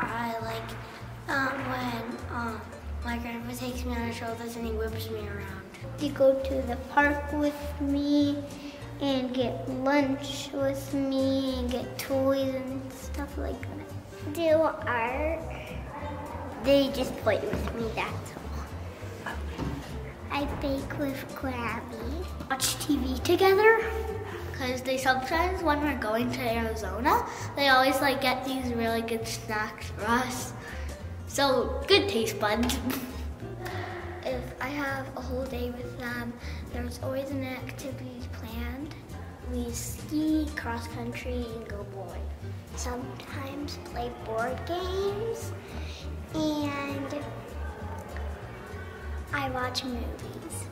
I like um, when um, my grandpa takes me on his shoulders and he whips me around. You go to the park with me and get lunch with me and get toys and stuff like that. Do art. They just play with me, that's all. I bake with Grabby. Watch TV together. Sometimes, when we're going to Arizona, they always like get these really good snacks for us. So, good taste buds. If I have a whole day with them, there's always an activity planned. We ski, cross country, and go bowling. Sometimes play board games, and I watch movies.